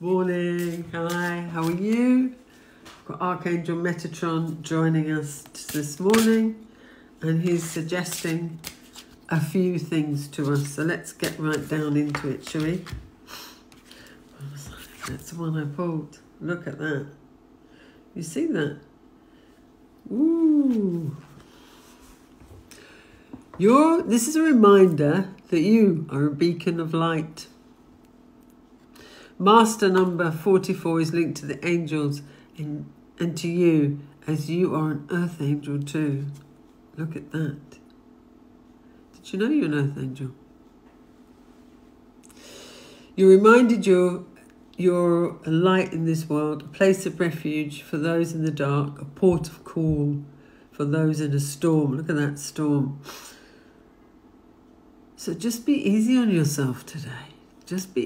Morning, hi, how are you? Got Archangel Metatron joining us this morning, and he's suggesting a few things to us. So let's get right down into it, shall we? That's the one I pulled. Look at that. You see that? Ooh. You're, this is a reminder that you are a beacon of light. Master number 44 is linked to the angels and, and to you as you are an earth angel too. Look at that. Did you know you're an earth angel? You're reminded you're, you're a light in this world, a place of refuge for those in the dark, a port of call for those in a storm. Look at that storm. So just be easy on yourself today. Just be